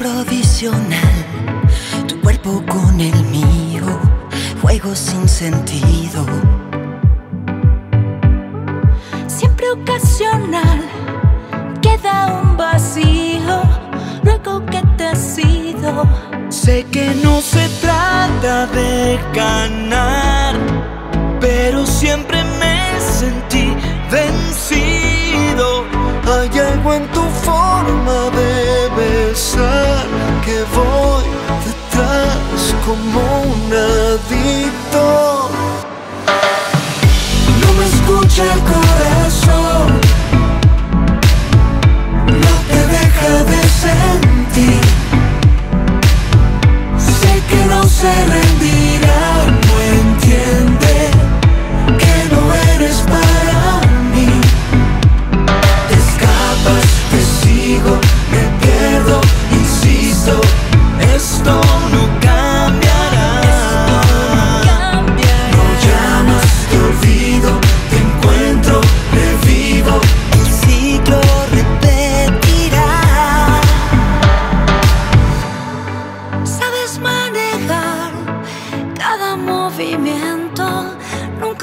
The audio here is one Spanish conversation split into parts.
provisional, tu cuerpo con el mío, juego sin sentido. Siempre ocasional, queda un vacío, luego que te has ido. Sé que no se trata de ganar, pero siempre me sentí como un adicto. No me escucha el corazón,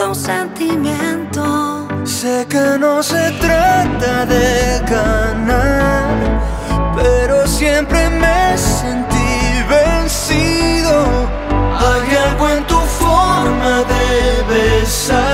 un sentimiento. Sé que no se trata de ganar, pero siempre me sentí vencido. Hay algo en tu forma de besar.